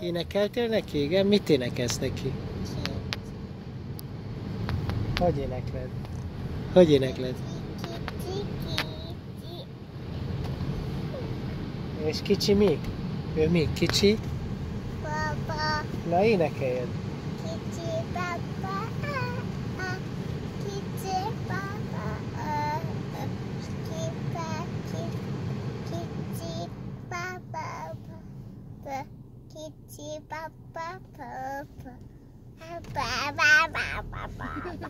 Énekeltél neki? Igen? Mit énekelsz neki? Hogy énekled? Hogy énekled? És kicsi mi? Ő mi? Kicsi? Papa, Na énekeljed! kicsi papa, ah, ah, kicsi papa, ah, ah, kicsi pa- ki- kicsi papa, papa, kicsi papa, papa, papa, papa, papa, papa.